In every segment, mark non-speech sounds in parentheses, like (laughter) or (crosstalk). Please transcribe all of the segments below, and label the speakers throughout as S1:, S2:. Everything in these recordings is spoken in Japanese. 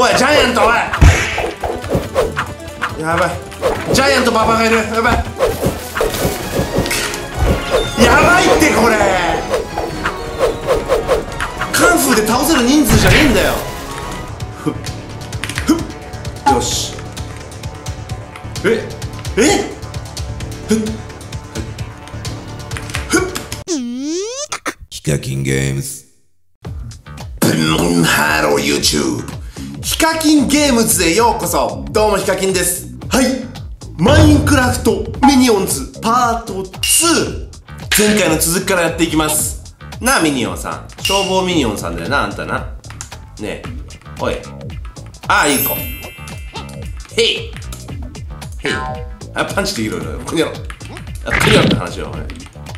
S1: おいジャイアントおい。やばい。ジャイアントパパがいる。やばい。やばいってこれ。カンフーで倒せる人数じゃねえんだよ。ふっ。ふっ。よし。ええふっ。
S2: ヒカキンゲームズ
S1: ブンハロー YouTube ヒカキンゲームズへようこそ。どうもヒカキンです。はい。マインクラフトミニオンズパート2前回の続きからやっていきます。なあミニオンさん。消防ミニオンさんだよなあんたな。ねえ。おい。ああいい子。へいへいあパンチできるよこにやろあこにやろって話よ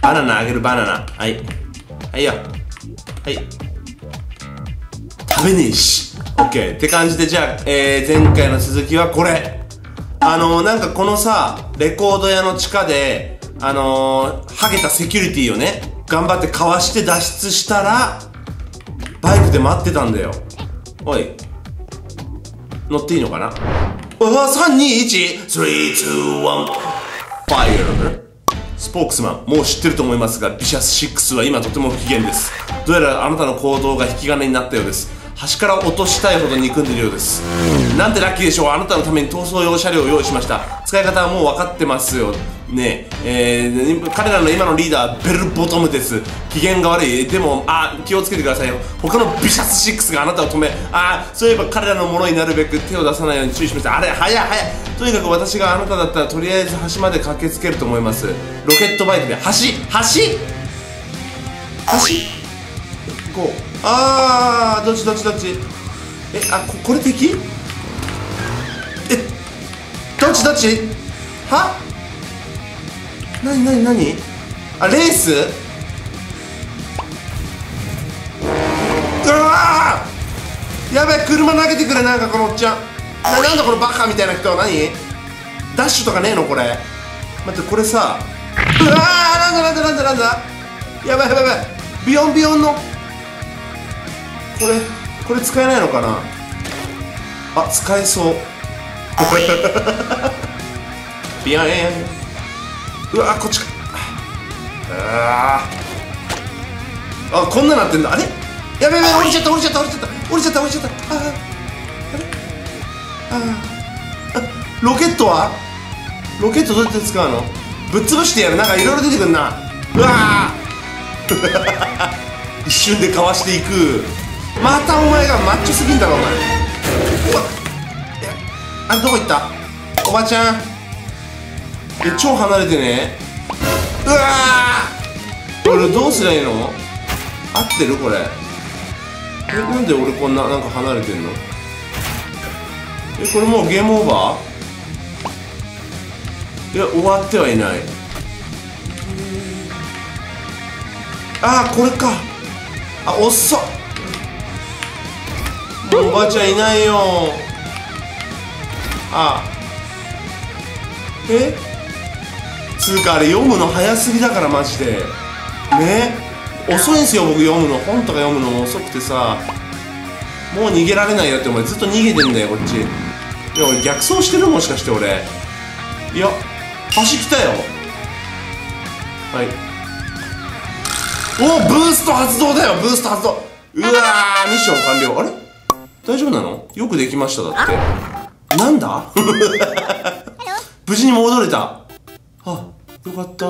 S1: バナナあげるバナナ。はい。はいよ。はい。食べねえし OK って感じでじゃあ、えー、前回の続きはこれ。あのー、なんかこのさレコード屋の地下であのー、ハゲたセキュリティをね頑張ってかわして脱出したらバイクで待ってたんだよ。おい。乗っていいのかな？うわ321 321ファイアスポークスマン。もう知ってると思いますがビシャス6は今とても不機嫌です。どうやらあなたの行動が引き金になったようです。端から落としたいほど憎んでるようです。なんてラッキーでしょう。あなたのために逃走用車両を用意しました。使い方はもう分かってますよ。ねえー、彼らの今のリーダーベルボトムです。機嫌が悪い。でもあ気をつけてくださいよ。他のビシャス6があなたを止めあそういえば彼らのものになるべく手を出さないように注意しました。あれ早い早い。とにかく私があなただったらとりあえず橋まで駆けつけると思います。ロケットバイクで橋橋橋こうあーどっちどっちどっち。えあここれ敵？えどっちどっち？は？なになになにあレース？うわー！やべえ車投げてくれなんかこのおっちゃん。ななんだこのバカみたいな人は何？ダッシュとかねえのこれ。待ってこれさ。うわーなんだなんだなんだなんだ。やばいやばいやばい。ビヨンビヨンの。これこれ使えないのかな？あ使えそう。(laughs) ビヨンうわこっちか。ああこんななってんだ。あれ？やべやべ降りちゃった降りちゃった降りちゃった。降りちゃったちゃった。ああああロケットは？ロケットどうやって使うの？ぶっ潰してやる。なんかいろいろ出てくんな。うわ (laughs) 一瞬でかわしていくまたお前がマッチョすぎんだろお前。うわ。あれどこ行った？おばちゃん。え超離れてね。うわこれどうすりゃいいの？合ってるこれ。えなんで俺こんななんか離れてんの？えこれもうゲームオーバー？いや終わってはいない。ああこれか。あ遅っ。おばあちゃんいないよ。あ。え？つうかあれ読むの早すぎだからマジで。ね？遅いんすよ僕読むの。本とか読むの遅くてさ。もう逃げられないよってお前ずっと逃げてんだよこっち。いや俺逆走してるもしかして俺。いや橋来たよ。はい。おブースト発動だよブースト発動。うわーミッション完了。あれ？大丈夫なの？よくできましただって。なんだ？無事に戻れた。あよかった。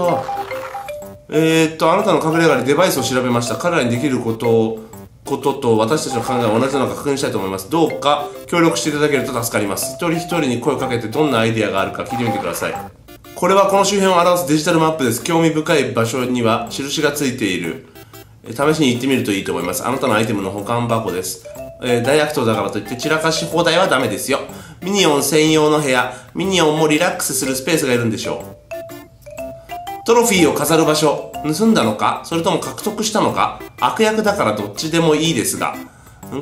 S1: えー、っとあなたの隠れ家にデバイスを調べました。彼らにできることことと私たちの考えは同じなのか確認したいと思います。どうか協力していただけると助かります。一人一人に声をかけてどんなアイデアがあるか聞いてみてください。これはこの周辺を表すデジタルマップです。興味深い場所には印がついている。試しに行ってみるといいと思います。あなたのアイテムの保管箱ですえー、大悪党だからといって散らかし放題はダメですよ。ミニオン専用の部屋、ミニオンもリラックスするスペースがいるんでしょう。トロフィーを飾る場所、盗んだのかそれとも獲得したのか悪役だからどっちでもいいですが。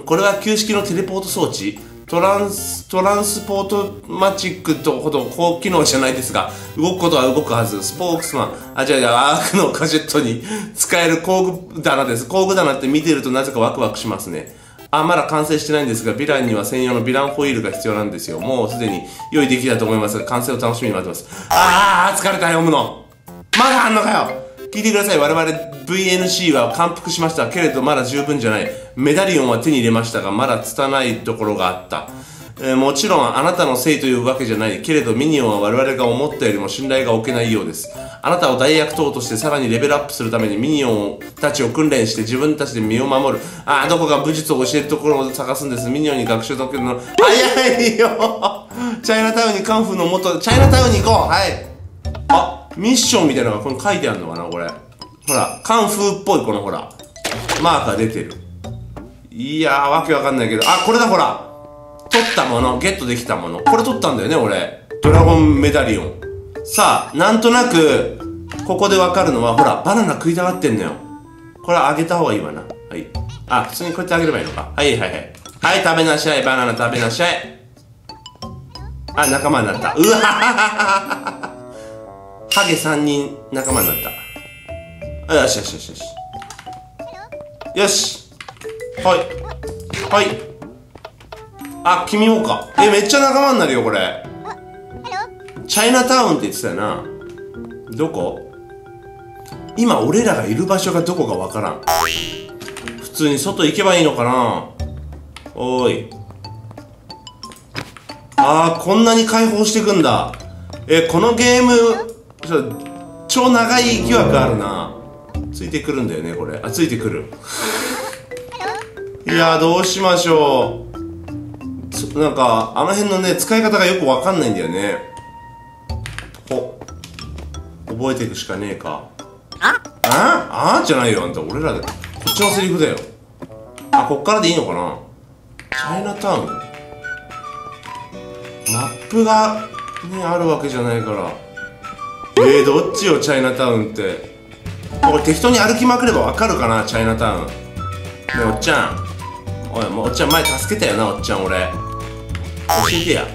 S1: これは旧式のテレポート装置トランス、トランスポートマチックとほど高機能じゃないですが、動くことは動くはず。スポークスマン、あ、違う違う、アークのガジェットに使える工具棚です。工具棚って見てるとなぜかワクワクしますね。あまだ完成してないんですがヴィランには専用のヴィランホイールが必要なんですよ。もうすでに用意できたと思いますが完成を楽しみに待ってます。ああ疲れた読むの。まだあんのかよ。聞いてください。我々 VNC は感服しましたけれどまだ十分じゃない。メダリオンは手に入れましたがまだ拙いところがあった。えー、もちろんあなたのせいというわけじゃない。けれどミニオンは我々が思ったよりも信頼が置けないようです。あなたを大悪党としてさらにレベルアップするためにミニオンたちを訓練して自分たちで身を守る。ああどこか武術を教えるところを探すんです。ミニオンに学習できるの。早いよ。チャイナタウンにカンフーの元チャイナタウンに行こう。はい。あミッションみたいなのがここに書いてあるのかなこれ。ほらカンフーっぽいこのほら。マーカー出てる。いやーわけわかんないけど。あこれだほら。取ったもの、ゲットできたもの。これ取ったんだよね、俺。ドラゴンメダリオン。さあ、なんとなく、ここでわかるのは、ほら、バナナ食いたがってんのよ。これあげた方がいいわな。はい。あ、普通にこうやってあげればいいのか。はいはいはい。はい、食べなしゃい。バナナ食べなしゃい。あ、仲間になった。うわはははハゲ3人仲間になった。よしよしよしよし。よし。はい。はい。あ、君もか。え、めっちゃ仲間になるよ、これ。チャイナタウンって言ってたよな。どこ？今、俺らがいる場所がどこかわからん。普通に外行けばいいのかな？おーい。あー、こんなに解放してくんだ。え、このゲーム、超長い疑惑あるな。ついてくるんだよね、これ。あ、ついてくる。(laughs) いやどうしましょう。なんか、あの辺のね、使い方がよくわかんないんだよね。ほ。覚えていくしかねえか。あ？あ？あ？じゃないよ、あんた。俺らで。こっちのセリフだよ。あ、こっからでいいのかなチャイナタウンマップが、ね、あるわけじゃないから。えー、どっちよ、チャイナタウンって。これ適当に歩きまくればわかるかな、チャイナタウン。ねえ、おっちゃん。おい、もうおっちゃん前助けたよな、おっちゃん俺。教えてや。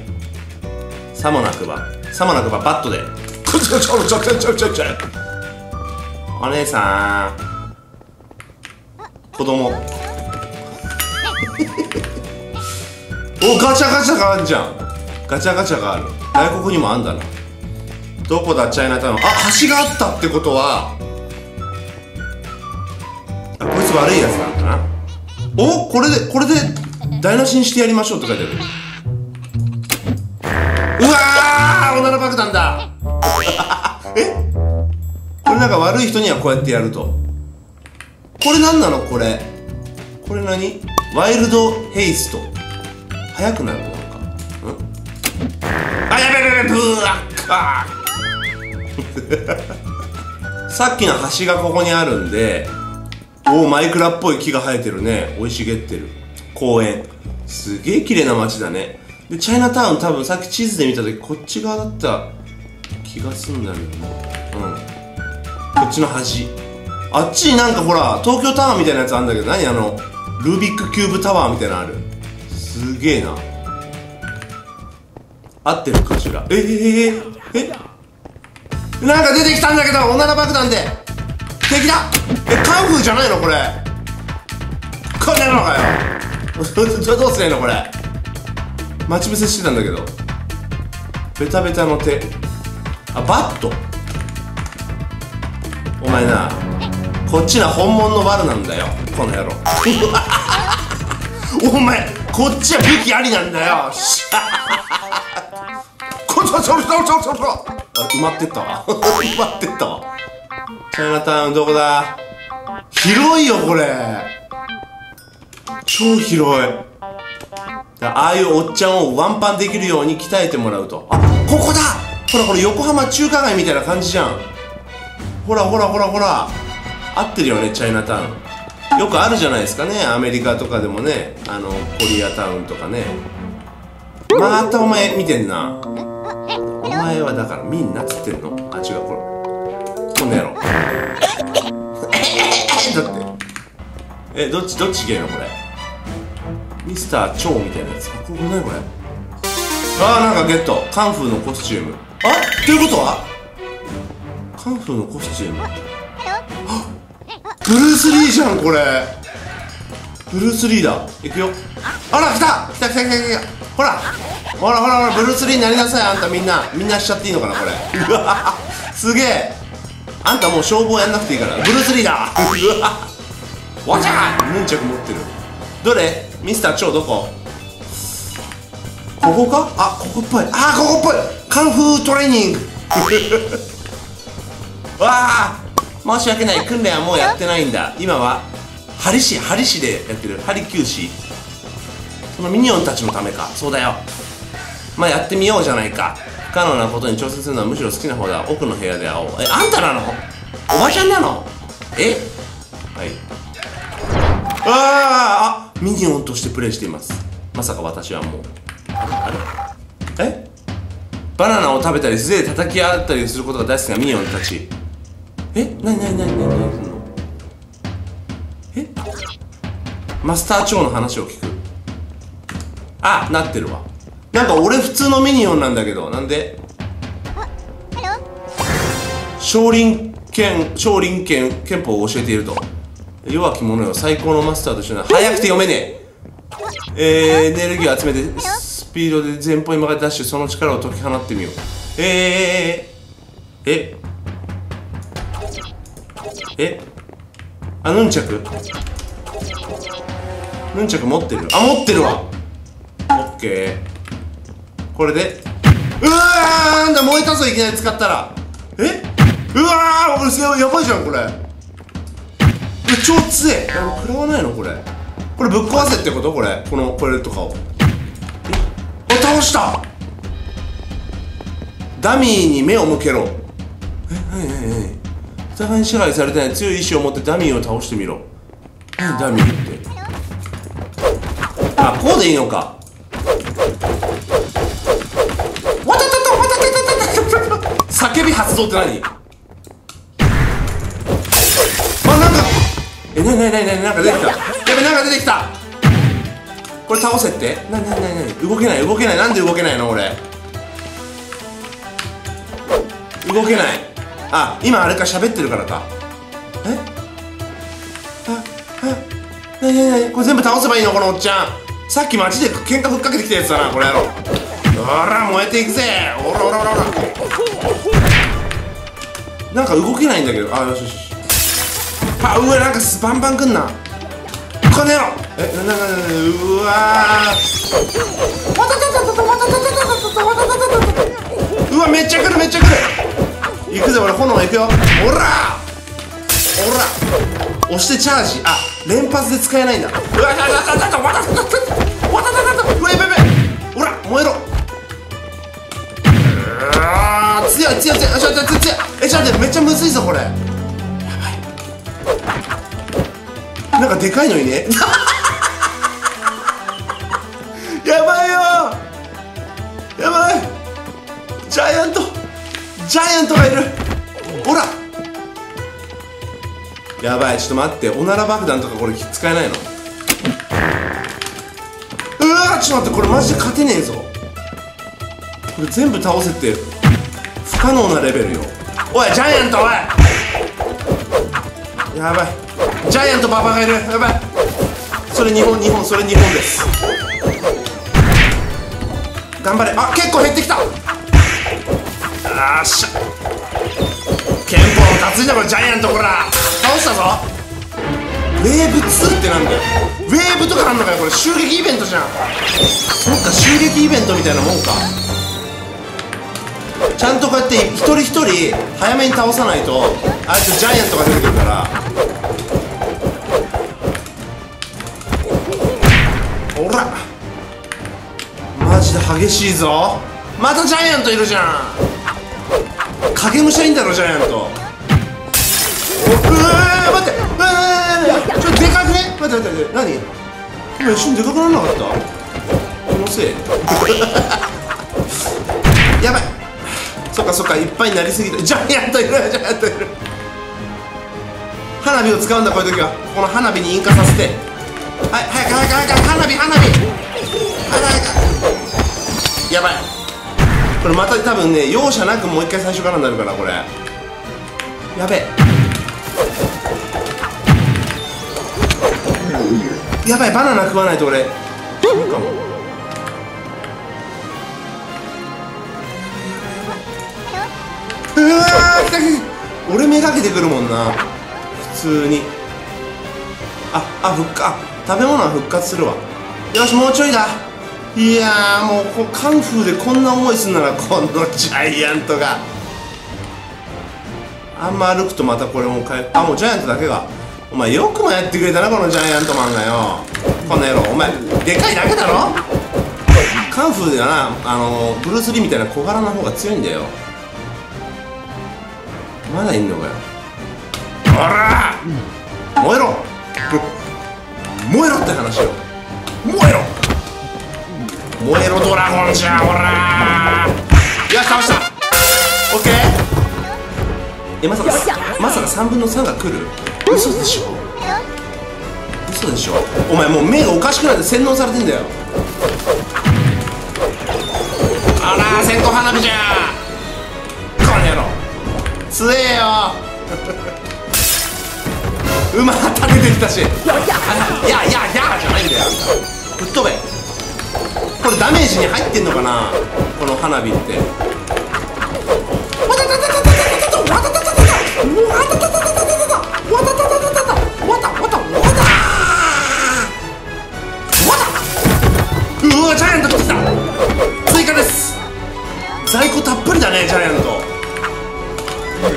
S1: さもなくば。さもなくばバットで。ちょちょちょちょちょちょちょ。お姉さん。子供。(laughs) おガチャガチャがあるじゃん。ガチャガチャがある。外国にもあんだな。どこだ？チャイナタウン。あ橋があったってことは。あこいつ悪いやつなんだな。おこれでこれで台無しにしてやりましょうって書いてある。うわーおなら爆弾だ。(laughs) え？これなんか悪い人にはこうやってやると。これ何なの？これ。これ何？ワイルドヘイスト。速くなるのか。ん？あやべやべやべ。ブーアッカー。(laughs) さっきの橋がここにあるんでおおマイクラっぽい木が生えてるね。生い茂ってる。公園。すげえ綺麗な街だね。でチャイナタウン多分さっき地図で見た時こっち側だった気がすんだけどうん。こっちの端。あっちになんかほら東京タワーみたいなやつあるんだけど何？あのルービックキューブタワーみたいなのある。すげえな。合ってるかしら？えええええなんか出てきたんだけどおなら爆弾で。敵だ。えカンフーじゃないのこれ。これなのかよ。(laughs) どうすりゃいいのこれ。待ち伏せしてたんだけどベタベタの手。あバット。お前なこっちな本物のワルなんだよ。この野郎。(laughs) お前こっちは武器ありなんだよ。(laughs) こそそそそそそそ埋まってったわ。(laughs) 埋まってったわ。チャイナタウンどこだ？広いよこれ。超広い。ああいうおっちゃんをワンパンできるように鍛えてもらうと。あここだ!ほらこれ横浜中華街みたいな感じじゃん。ほらほらほらほら。合ってるよねチャイナタウン。よくあるじゃないですかねアメリカとかでもね。あのコリアタウンとかね。またお前見てんな。お前はだから見んなっつってんの。あ違うこれ。この野郎だってえどっちどっちゲーのこれミスター超みたいなやつ。かっこれ何これ？ああなんかゲット。カンフーのコスチューム。あということは？カンフーのコスチューム。ブルース・リーじゃんこれ。ブルース・リーだ。行くよ。あら来た！来た来た来た来た。ほら！ほらほらほらブルース・リーになりなさいあんた。みんな。みんなしちゃっていいのかなこれ。う (laughs) わすげえ。あんたもう消防やんなくていいからブルース・リーだうわわちゃーヌンチャク持ってるどれミスター超どこ？ここか？あここっぽい。あここっぽい。カンフートレーニング。(laughs) わあ申し訳ない。訓練はもうやってないんだ。今は針師針師でやってる。針灸師そのミニオンたちのためか。そうだよ。まあやってみようじゃないか。不可能なことに挑戦するのはむしろ好きな方だ。奥の部屋で会おう。えあんたなの？おばちゃんなの？え？はい。あーあミニオンとしてプレイしています。まさか私はもう。あれ？え？バナナを食べたり素手で叩き合ったりすることが大好きなミニオンたち。え？なになになになになにすんの？え？マスター長の話を聞く。あなってるわ。なんか俺普通のミニオンなんだけど。なんで？少林拳少林拳拳法を教えていると弱き者よ最高のマスターとしてな早くて読めねえ。えー、エネルギーを集めてスピードで前方に向かってダッシュその力を解き放ってみよう。えー、ええあヌンチャク？ヌンチャク持ってる。あ持ってるわ。オッケー。これで。うわーなんだ燃えたぞいきなり使ったら。え？うわーこれやばいじゃんこれ。え超強えあ食らわないのこれ。これぶっ壊せってこと？これ。このこれとかを。え？あ倒した！ダミーに目を向けろ。え何何何？互いに支配されてない。強い意志を持ってダミーを倒してみろ。何ダミーって？あこうでいいのか。叫び発動って何えなになになになになんか出てきた。やべなんか出てきた。これ倒せって？なになになになに動けない動けない。なんで動けないの俺？動けない。あ今あれか喋ってるからか。え？ああなになになにこれ全部倒せばいいのこのおっちゃん。さっき街で喧嘩ふっかけてきたやつだなこれやろほら燃えていくぜ。おらおらおらおら。なんか動けないんだけど。あよしよしよしあうわなんかスパンパンくんな。この野郎えななななうわうわめっちゃ来るめっちゃ来る。行くぜ俺炎行くよ。ほらほら押してチャージ。あ連発で使えないんだ。うわたたたたわたたたたわたたたたうわやべやべほら燃えろうわー強い強い強いあちょちょちょ強いえちょっと待ってめっちゃむずいぞこれなんかでかいのにね。(laughs) やばいよ。やばい。ジャイアント。ジャイアントがいる。ほら。やばい。ちょっと待って。おなら爆弾とかこれ使えないの？うわちょっと待って。これマジで勝てねえぞ。これ全部倒せって。不可能なレベルよ。おいジャイアントおいやばい。ジャイアントババがいる。やばい。それ日本日本それ日本です。頑張れ。あ結構減ってきた。あっしゃ。憲法担いだこれジャイアントこら倒したぞ。ウェーブ2ってなんだよ。ウェーブとかあんのかよこれ。襲撃イベントじゃん。そっか襲撃イベントみたいなもんかちゃんとこうやって一人一人早めに倒さないとあいつジャイアントが出てくるから。ほら。マジで激しいぞ。またジャイアントいるじゃん。影武者いいんだろジャイアント。うわ待って。うわちょっとでかくね？待って待って待って。何？今一瞬でかくならなかった？気のせい。(laughs) やばい。そっかそっかいっぱいになりすぎた。ジャイアントいるジャイアントいる。花火を使うんだこういう時は。この花火に引火させて。はい早く早く早く花火花火。早くやばい。これまた多分ね容赦なくもう一回最初からになるからこれ。やべえ。やばいバナナ食わないと俺。死ぬかも。俺めがけてくるもんな。普通に。ああ復活。食べ物は復活するわ。よしもうちょいだ。いやもうこカンフーでこんな思いすんならこのジャイアントが。あんま歩くとまたこれもかえあもうジャイアントだけが。お前よくもやってくれたなこのジャイアントマンがよ。この野郎お前でかいだけだろ？カンフーではなあのブルース・リーみたいな小柄な方が強いんだよ。まだいんのかよ。ほら！燃えろ！燃えろって話よ。燃えろ！燃えろドラゴンじゃほら！よし倒した。オッケー？えまさかまさか3分の3が来る？嘘でしょ？嘘でしょ？お前もう目がおかしくなって洗脳されてんだよ。あら線香花火じゃ。この野郎強えよ。馬立ててきたし。あやややじゃないんだよ。吹っ飛べ。これダメージに入ってんのかな？この花火って。うわジャイアント来てきた追加です在庫たっぷりだねジャイアント一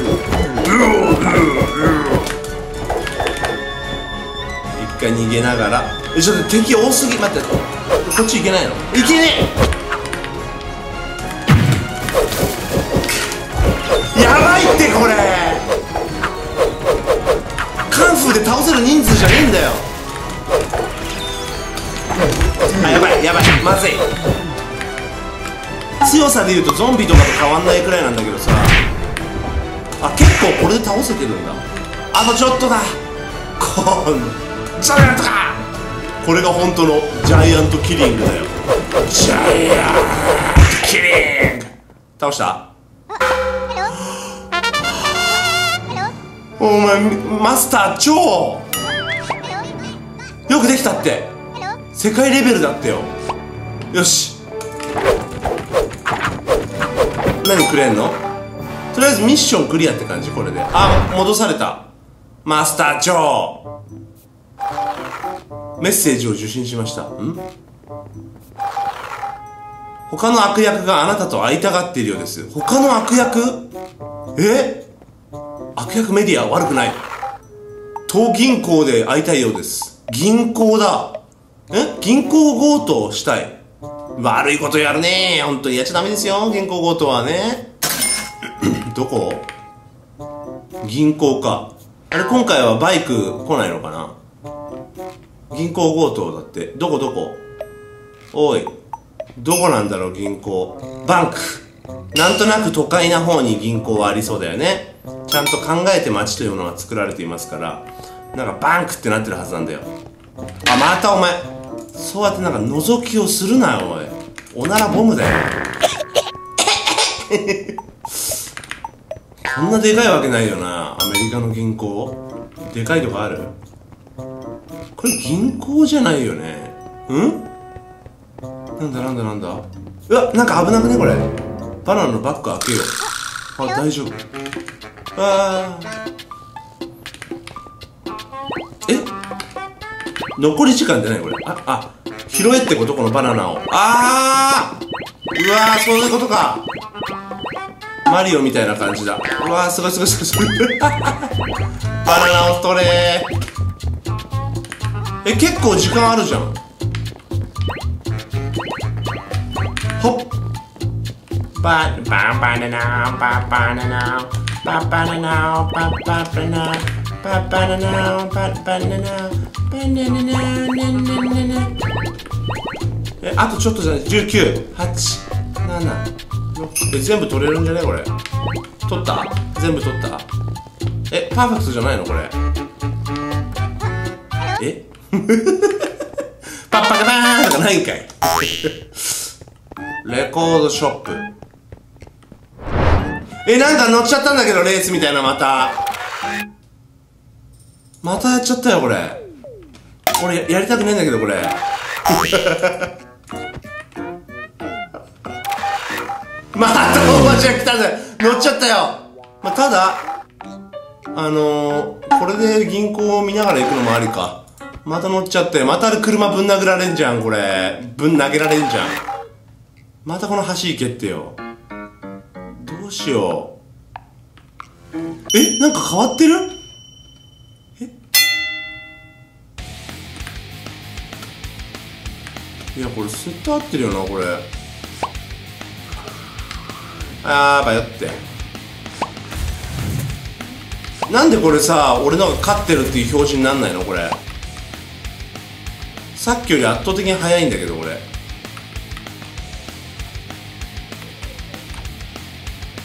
S1: 回逃げながら。えちょっと敵多すぎ待って。こっち行けないの？いけねえ。やばいってこれ。カンフーで倒せる人数じゃねえんだよ。あやばいやばい。まずい。強さでいうとゾンビとかと変わんないくらいなんだけどさこれで倒せてるんだ。あとちょっとだ。こんジャイアントか。これが本当のジャイアントキリングだよ。ジャイアントキリング。倒した？お前マスター超。よくできたって。世界レベルだってよ。よし。何くれんの？とりあえずミッションクリアって感じこれで。あ戻された。マスター超メッセージを受信しました。ん？他の悪役があなたと会いたがっているようです。他の悪役？え？悪役メディア悪くない。当銀行で会いたいようです。銀行だ。え？銀行強盗したい。悪いことやるね。本当にやっちゃダメですよ。銀行強盗はね。どこ？銀行か。あれ今回はバイク来ないのかな？銀行強盗だって。どこ？どこ？おいどこなんだろう？銀行。バンク。なんとなく都会な方に銀行はありそうだよね。ちゃんと考えて街というものが作られていますから。なんかバンクってなってるはずなんだよ。あまたお前そうやってなんか覗きをするなよおい。おならボムだよ。こんなでかいわけないよな。アメリカの銀行？でかいとこある？これ銀行じゃないよね。うん？なんだなんだなんだ？うわなんか危なくね？これ。バナナのバッグ開けよう。あ大丈夫。あー。え？残り時間って何これ。ああ。拾えってこと？このバナナを。ああうわーそういうことか。マリオみたいな感じだ。うわーすごいすごいすごいすごい。(laughs) バナナを取れ。え結構時間あるじゃん。ほっ。バババナナババナナババナナバババナババナナババナナバナナナナナナえあとちょっとじゃない1987え全部取れるんじゃねこれ？取った？全部取った？えパーフェクトじゃないのこれ？え？パッパカパーンとかないんかい。(laughs) レコードショップ。えなんか乗っちゃったんだけどレースみたいなまた。またやっちゃったよこれ。俺ややりたくねえんだけどこれ (laughs) (laughs) またおばちゃん来たぜ。乗っちゃったよ、まあ、ただあのー、これで銀行を見ながら行くのもありか。また乗っちゃってまた車ぶん殴られんじゃんこれ。ぶん投げられんじゃん。またこの橋行けってよ。どうしよう。えなんか変わってる？え？いやこれセット合ってるよなこれ。あーばよって。なんでこれさ俺のが勝ってるっていう表示になんないのこれ？さっきより圧倒的に速いんだけど俺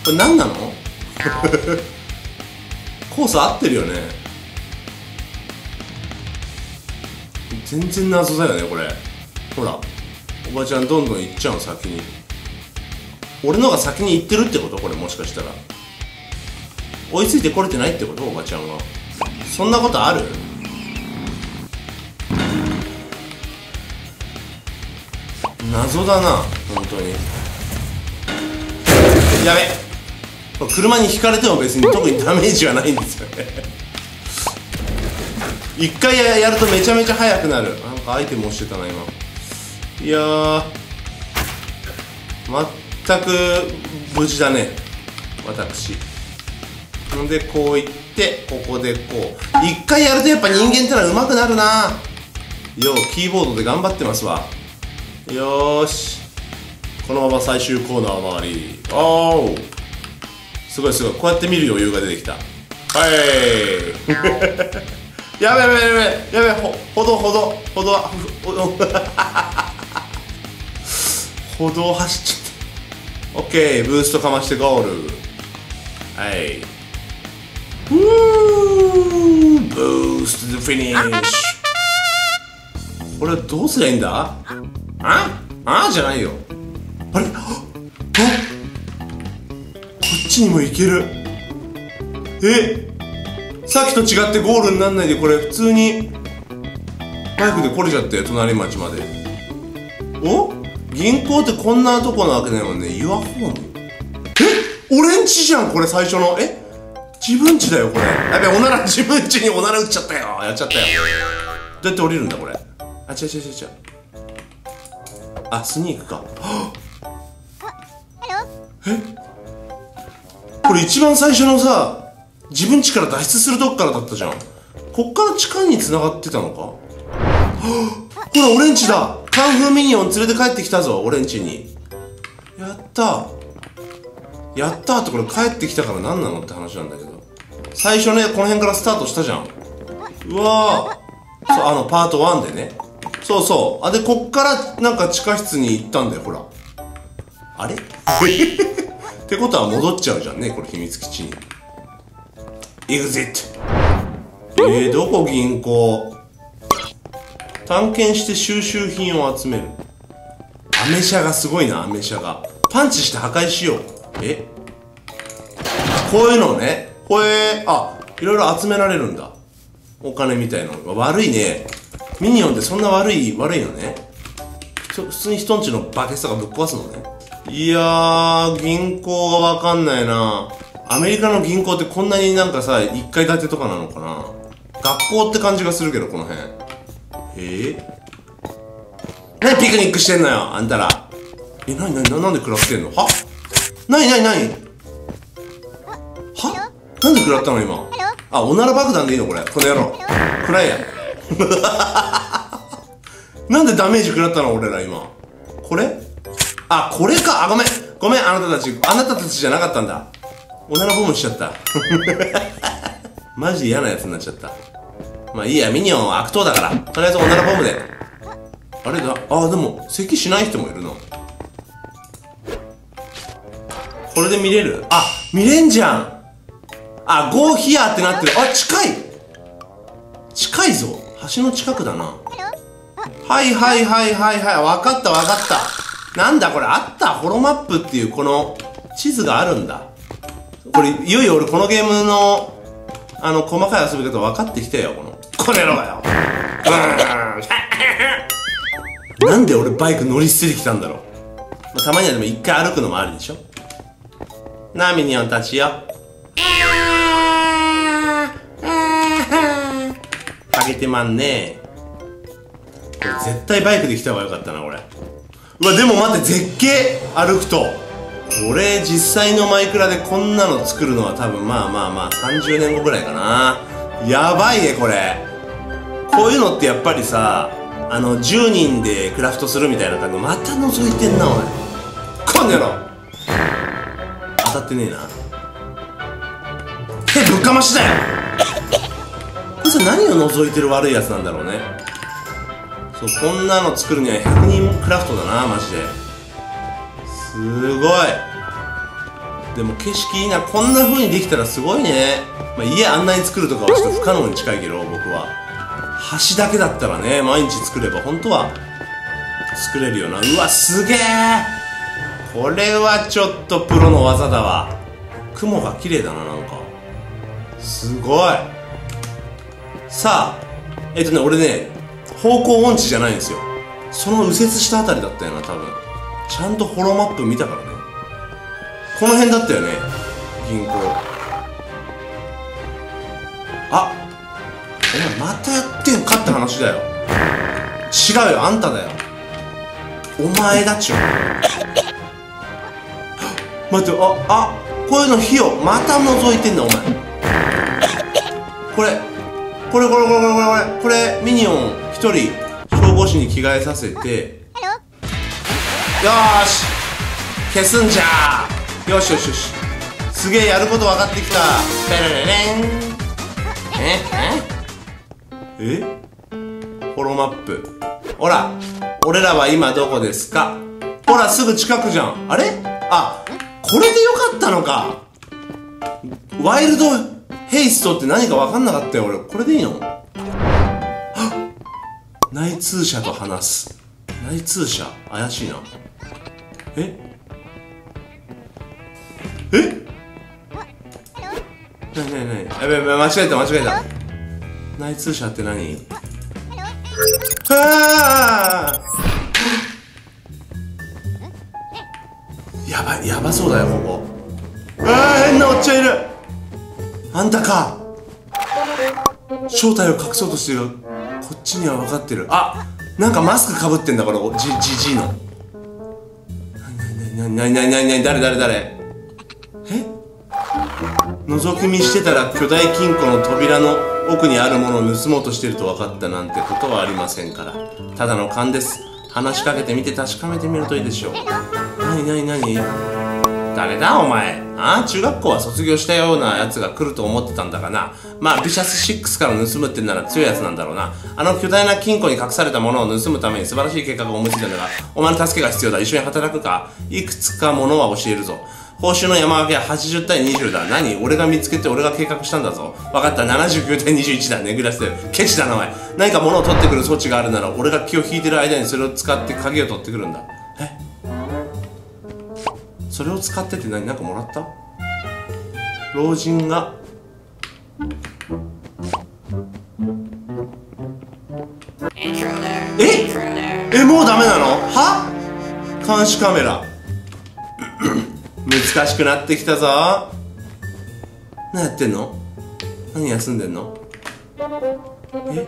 S1: これ何なの？(laughs) コース合ってるよね。全然謎だよねこれ。ほらおばちゃんどんどん行っちゃうの先に。俺のが先に行ってるってこと？これもしかしたら。追いついてこれてないってこと？おばちゃんは。そんなことある？謎だな本当に。やべ。車にひかれても別に特にダメージはないんですよね。(laughs) 一回やるとめちゃめちゃ速くなる。なんかアイテム押してたな今。いやー。全く無事だね。私。のでこういってここでこう。一回やるとやっぱ人間ってのは上手くなるな。ようキーボードで頑張ってますわ。よし。このまま最終コーナー回り。おおすごいすごい。こうやって見る余裕が出てきた。はい。やべやべやべやべ。ほ (laughs) 歩道歩道歩道歩道走っちゃった。オッケーブーストかましてゴール。はい。うーブーストでフィニッシュ。これどうすりゃいいんだ？あ？あ？じゃないよ。あれ？あ？こっちにも行ける。え？さっきと違ってゴールになんないでこれ普通に。バイクで来れちゃって隣町まで。お？銀行ってこんなとこなわけないもんね。岩ホームえ？俺んちじゃんこれ最初の。え？自分ちだよこれ。やべおなら自分ちにおなら打っちゃったよ。やっちゃったよ。どうやって降りるんだこれ？あ違う違う違う違う。あスニークか。え？これ一番最初のさ自分家から脱出するとこからだったじゃん。こっから地下に繋がってたのか？ほら俺んちだカンフーミニオン連れて帰ってきたぞ俺んちに。やった。やったってこれ帰ってきたから何なのって話なんだけど。最初ねこの辺からスタートしたじゃん。うわー。そうあのパート1でね。そうそう。あでこっからなんか地下室に行ったんだよほら。あれ？(laughs) ってことは戻っちゃうじゃんねこれ秘密基地に。EXIT えー、どこ銀行？探検して収集品を集める。アメ車がすごいなアメ車が。パンチして破壊しよう。え？こういうのをねこれあいろいろ集められるんだ。お金みたいなの。悪いね。ミニオンってそんな悪い悪いのね。普通に人んちのバケツとかぶっ壊すのね。いやー銀行がわかんないな。アメリカの銀行ってこんなになんかさ1階建てとかなのかな。学校って感じがするけどこの辺。えー、何ピクニックしてんのよあんたら。えなになになんで食らってんの？は？なになになには？なんで食らったの今？あおなら爆弾でいいのこれ。この野郎。食らえや。(laughs) なんでダメージ食らったの俺ら今？これ？あこれか。あごめん。ごめんあなたたち。あなたたちじゃなかったんだ。おならボムしちゃった。(laughs) マジで嫌なやつになっちゃったまあいいやミニオンは悪党だからとりあえずおならボムであれだあでも咳しない人もいるなこれで見れる？あ見れんじゃんあ、ゴーヒアーってなってる。あ、近い近いぞ。橋の近くだな。はいはいはいはいはい。わかったわかった。なんだこれ？あったホロマップっていうこの地図があるんだ。これ、いよいよ俺このゲームの、あの、細かい遊び方分かってきたよ、この。これのがよ。なんで俺バイク乗り捨ててきたんだろう、まあ、たまにはでも一回歩くのもありでしょ。なあミニオンたちよ。かけてまんね絶対バイクで来た方がよかったな俺。うわでも待って絶景歩くと。俺実際のマイクラでこんなの作るのは多分まあまあまあ30年後ぐらいかな。やばいねこれ。こういうのってやっぱりさあの10人でクラフトするみたいな感じ。また覗いてんなおい。こんなの。当たってねえな。手ぶっかましだよ。こいつ何を覗いてる悪いやつなんだろうね。そうこんなの作るには100人クラフトだなマジで。すごい。でも景色いいな。こんな風にできたらすごいね、まあ、家あんなに作るとかはちょっと不可能に近いけど僕は。橋だけだったらね毎日作れば本当は作れるよな。うわすげえ。これはちょっとプロの技だわ。雲が綺麗だななんか。すごい。さあえっとね俺ね方向音痴じゃないんですよ。その右折したあたりだったよな多分。ちゃんとホロマップ見たからね。この辺だったよね銀行。あお前またやっんかって話だよ。違うよあんただよ。お前だっちゅう待ってああこういうの火をまた覗いてんだお前。これこれこれこれこれこれこれミニオン一人消防士に着替えさせて。よーし。消すんじゃ。よしよしよし。すげえやること分かってきた。ペレレレン。え？え？え？ホロマップ。ほら俺らは今どこですか？ほらすぐ近くじゃん。あれ？あこれでよかったのか。ワイルドヘイストって何か分かんなかったよ俺。これでいいの？内通者と話す。内通者？怪しいな。え？え？なになになにやべやべ間違えた間違えた内通者って何？あやばいやばそうだよここ。あー変なおっちゃんいる。あんたか。正体を隠そうとしてる。こっちには分かってる。あなんかマスクかぶってんだこれじじじいの。なになになになになに誰誰誰え覗き見してたら巨大金庫の扉の奥にあるものを盗もうとしていると分かったなんてことはありませんから。ただの勘です。話しかけてみて確かめてみるといいでしょう。なになになに誰だお前？あ？中学校は卒業したようなやつが来ると思ってたんだがな。まあビシャス6から盗むってんなら強いやつなんだろうな。あの巨大な金庫に隠されたものを盗むために素晴らしい計画を思いついたんだがお前の助けが必要だ。一緒に働くか？いくつかものは教えるぞ。報酬の山分けは80対20だ。何？俺が見つけて俺が計画したんだぞ。分かった。79対21だ。ねぐらしてるケチだなお前。何か物を取ってくる装置があるなら俺が気を引いてる間にそれを使って鍵を取ってくるんだ。え？それを使ってって何？なんかもらった？老人が。え？えもうダメなの？は？監視カメラ難しくなってきたぞ。何やってんの？何休んでんの？え？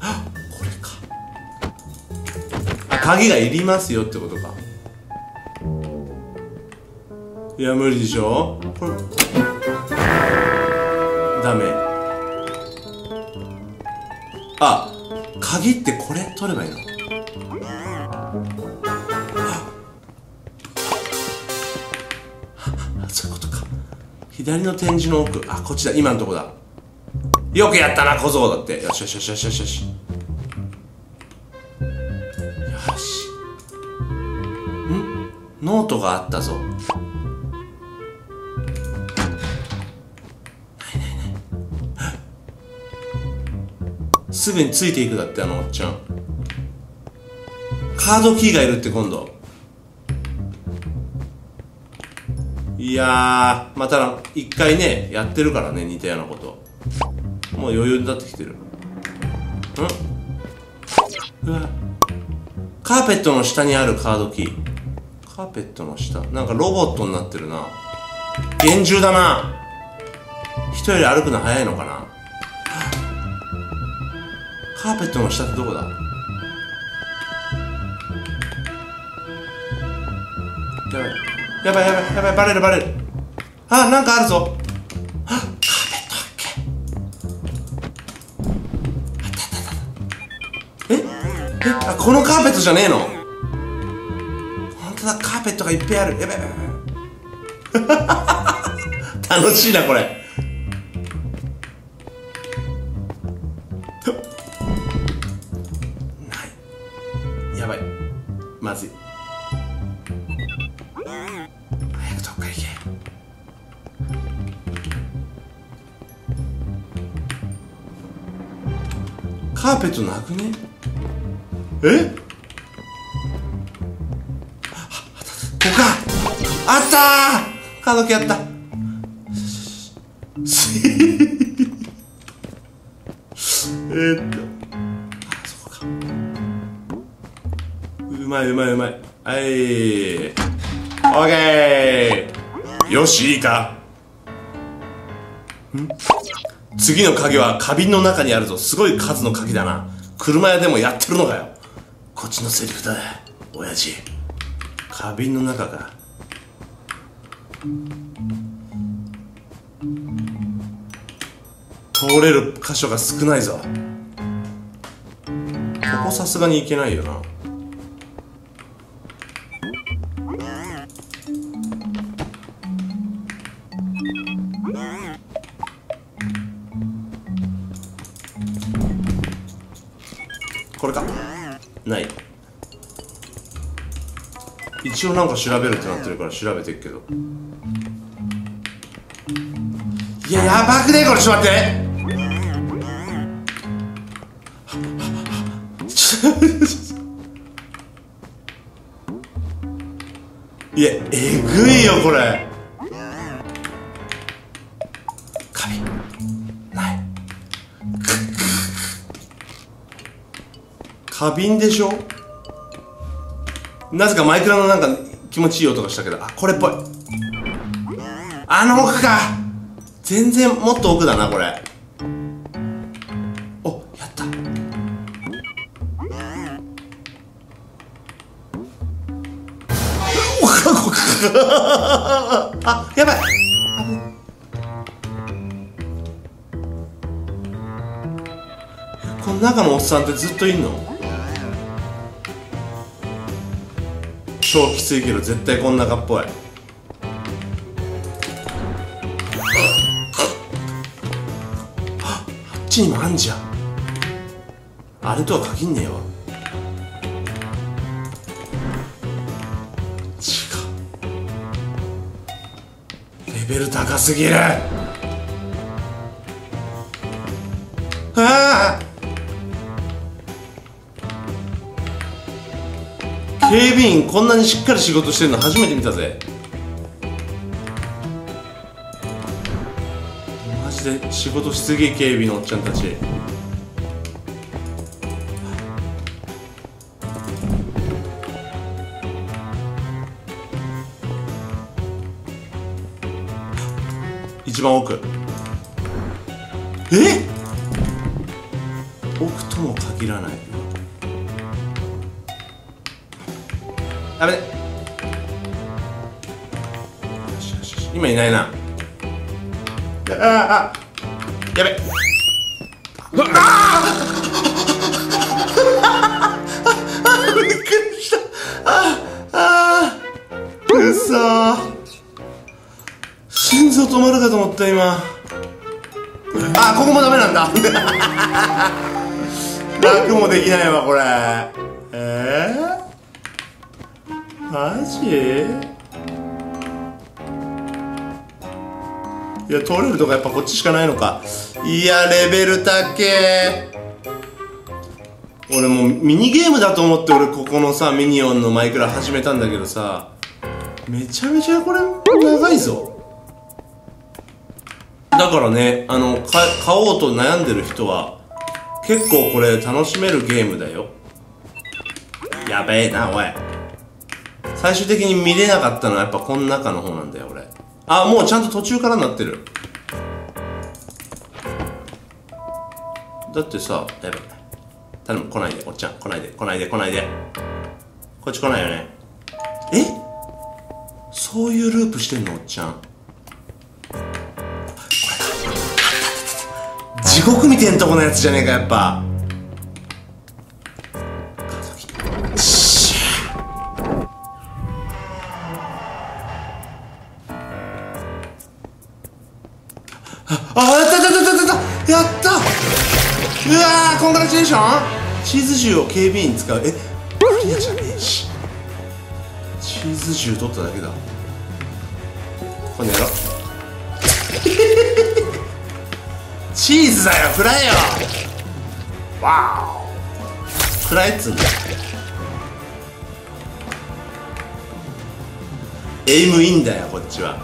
S1: あこれか。あ鍵がいりますよってことか。いや無理でしょ？これダメ。あ鍵ってこれ取ればいいの？左の展示の奥。あこっちだ。今のとこだ。よくやったな小僧だって。よしよしよしよしよし。よし。よしん？ノートがあったぞ。すぐについていくだってあのおっちゃん。カードキーがいるって今度。いやーまた一回ねやってるからね似たようなこと。もう余裕になってきてる。ん？うわ。カーペットの下にあるカードキー。カーペットの下？なんかロボットになってるな。厳重だな。人より歩くの早いのかな。カーペットの下ってどこだ？やばい。やばいやばいやばいバレるバレる。あなんかあるぞ。あカーペット発見あったあったあった。え？え？あこのカーペットじゃねえの？本当だカーペットがいっぱいある。やばいやばいやばい。(laughs) 楽しいなこれ。ない。やばい。まずい。カーペットなくね？え？ああった。ここかあった。ーカードキーあった。(laughs) えーっと。あそこか。うまいうまいうまい。はい。オッケー。よしいいか。ん？次の鍵は花瓶の中にあるぞ。すごい数の鍵だな。車屋でもやってるのかよ。こっちのセリフだ。親父。花瓶の中か。通れる箇所が少ないぞ。ここさすがに行けないよな一応なんか調べるってなってるから調べてっけど。いややばくねえこれ。ちょっと待って。(laughs) いやえぐいよこれ。カビない。花瓶でしょ？なぜかマイクラのなんか気持ちいい音がしたけどあこれっぽい。あの奥か。全然もっと奥だなこれ。おやった。あやばい。この中のおっさんってずっといんの？超きついけど絶対こん中っぽい。あっちにもあんじゃあれとは限んねえわ違う。レベル高すぎる。ああ。警備員こんなにしっかり仕事してるの初めて見たぜ。マジで仕事しすぎ警備のおっちゃんたち。一番奥。え？奥とも限らない。やべよしよしよし今いないな。あああ。やべ。ああびっくりした。ああうそ心臓止まるかと思った今。あここもダメなんだ。(laughs) 楽もできないわこれ。えー、マジ？いや通れるとこやっぱこっちしかないのか。いやレベル高え。俺もうミニゲームだと思って俺ここのさミニオンのマイクラ始めたんだけどさ。めちゃめちゃこれ長いぞ。だからねあのか買おうと悩んでる人は結構これ楽しめるゲームだよ。やべえなおい。最終的に見れなかったのはやっぱこの中の方なんだよ俺。あもうちゃんと途中からなってる。だってさやべ頼む来ないでおっちゃん。来ないで来ないで来ないで。こっち来ないよね。え？そういうループしてんのおっちゃん。地獄みてんとこのやつじゃねえかやっぱ。チーズ銃を警備員に使う。え？クリアじゃねえしチーズ銃取っただけだ。これやろチーズだよ食らえよ。わお食らえっつうんだエイムいいんだよこっちは。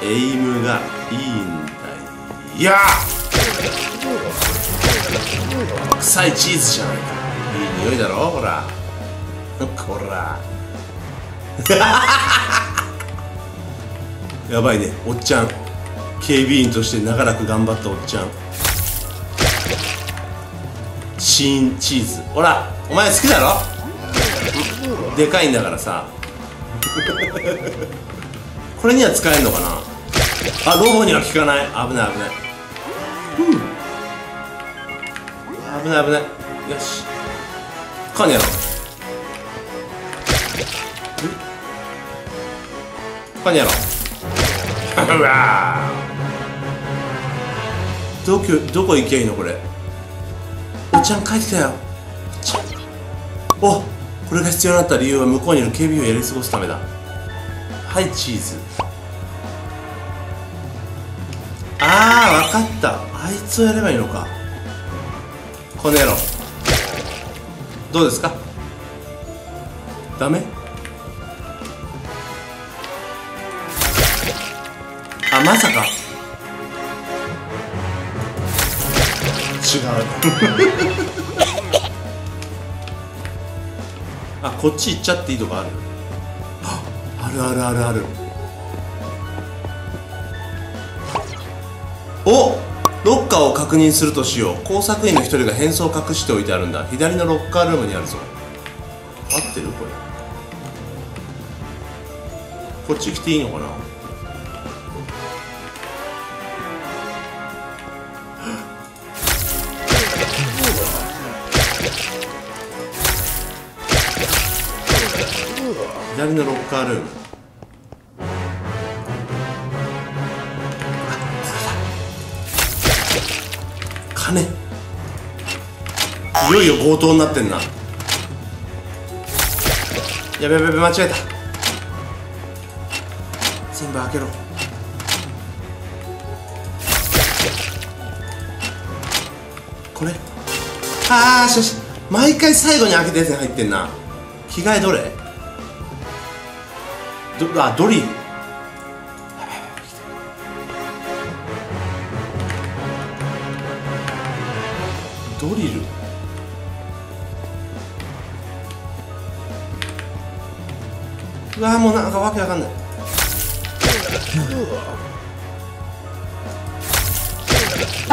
S1: エイムがいいんだよ。いや臭いチーズじゃないか。いい匂いだろほら。こら。(laughs) やばいねおっちゃん。警備員として長らく頑張ったおっちゃん。シーンチーズ。ほらお前好きだろ。でかいんだからさ。これには使えるのかな。あロボには効かない。危ない危ない。うん。危ない危ない。よし。カニやろカニやろうわどこどこ行けばいいのこれ？おっちゃん帰ってきたよ。おこれが必要になった理由は向こうにいる警備員をやり過ごすためだ。はいチーズ。ああ分かった。あいつをやればいいのかこの野郎。どうですか？ダメ？あまさか。違う。(laughs) あこっち行っちゃっていいとこある。ああるあるあるある。おロッカーを確認するとしよう。工作員の一人が変装を隠しておいてあるんだ。左のロッカールームにあるぞ。合ってるこれ。こっち来ていいのかな？左のロッカールーム。いよいよ強盗になってんな。やべやべやべ間違えた。全部開けろ。これ。ああしかし。毎回最後に開けたやつに入ってんな。着替えどれ？どあドリルドリル？うわもうなんかわけわかんない。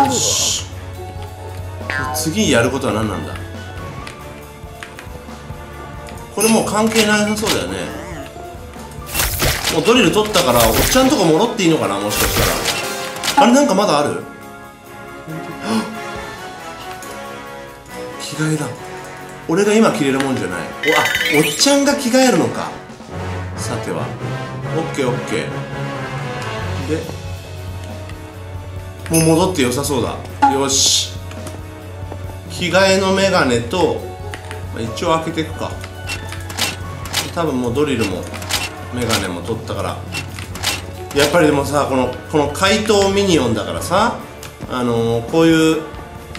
S1: よし次やることは何なんだ？これもう関係なさそうだよね。もうドリル取ったからおっちゃんとこ戻っていいのかな？もしかしたら。あれなんかまだある？(gasps) 着替えだ。俺が今着れるもんじゃない。おあおっちゃんが着替えるのか。さては。オッケーオッケー。でもう戻って良さそうだ。よし。着替えのメガネと、まあ、一応開けていくか。多分もうドリルもメガネも取ったから。やっぱりでもさこのこの怪盗ミニオンだからさあのー、こういう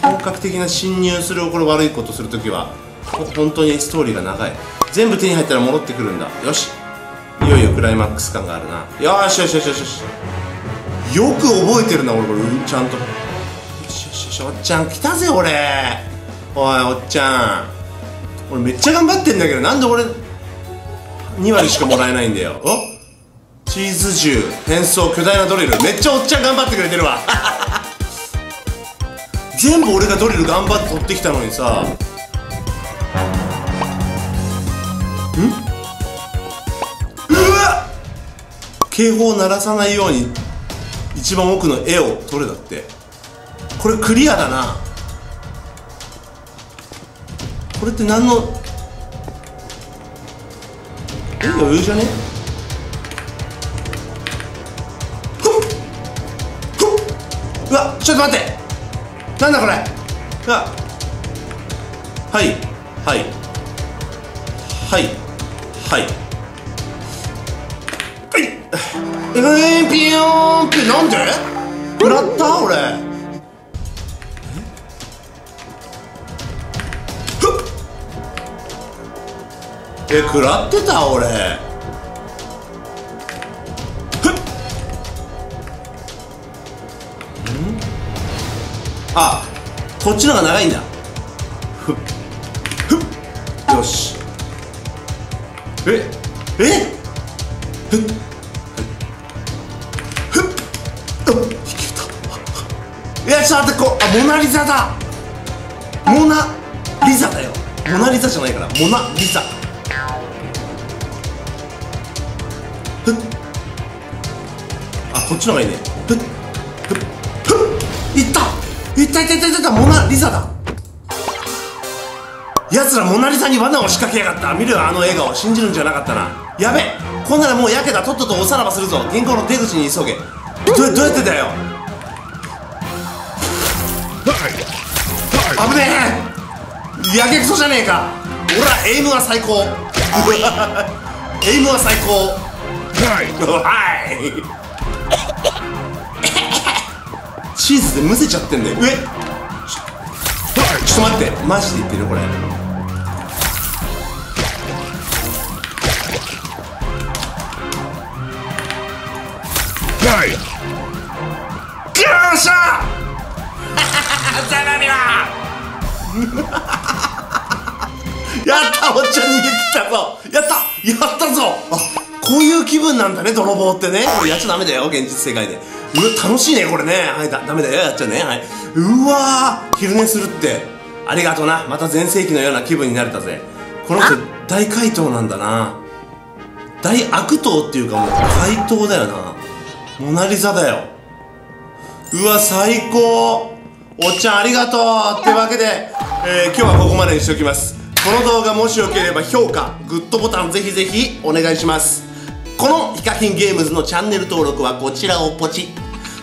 S1: 本格的な侵入するこれ悪いことするときは本当にストーリーが長い。全部手に入ったら戻ってくるんだ。よし。クライマックス感があるな。よしよしよしよしよく覚えてるな俺これ。ちゃんと。よしよしよし。おっちゃん来たぜ俺。おいおっちゃん。俺めっちゃ頑張ってんだけどなんで俺2割しかもらえないんだよ。お？チーズ銃変装巨大なドリル。めっちゃおっちゃん頑張ってくれてるわ。(laughs) 全部俺がドリル頑張って取ってきたのにさ。ん？警報を鳴らさないように一番奥の絵を撮れだって。これクリアだな。これって何のえ余裕じゃね？ふっふっうわちょっと待って。なんだこれ？うわ。はいはいはい。はいはい。えー、ピヨーンってなんで食らった俺ふっえ食らってた俺あこっちのが長いんだふっふっよしええっふっけたいやちょっと待ってこうあモナリザだ。モナリザだよ。モナリザじゃないからモナリザ。ふっ。あこっちの方がいいね。ふっ。ふっ。ふっ。いった。いったいったいったいったモナリザだ。奴らモナリザに罠を仕掛けやがった。見るよあの笑顔。信じるんじゃなかったな。やべ。こんならもうやけだ。とっととおさらばするぞ。銀行の出口に急げ。どどうやってだよ。危ねえ。やけくそじゃねえか。俺らエイムは最高。エイムは最高。はい。チーズでむせちゃってんだよ。え？ちょっと待って。マジで言ってるこれ相模は。(laughs) やったおっちゃん逃げ切ったぞ。やったやったぞ。あこういう気分なんだね泥棒ってね。やっちゃダメだよ現実世界で。うわ楽しいねこれね。はいだダメだよやっちゃね。はい。うわー昼寝するって。ありがとな。また全盛期のような気分になれたぜ。この人大怪盗なんだな。大悪党っていうかもう怪盗だよな。モナリザだよ。うわ最高おっちゃんありがとうってわけで、えー今日はここまでにしておきます。この動画もしよければ評価グッドボタンぜひぜひお願いします。このヒカキンゲームズのチャンネル登録はこちらをポチ。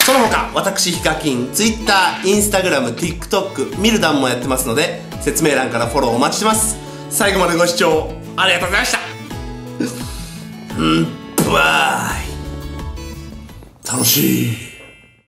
S1: その他私ヒカキン Twitter、Instagram、TikTok ミルダンもやってますので説明欄からフォローお待ちしてます。最後までご視聴ありがとうございました。うんバイ。楽しい。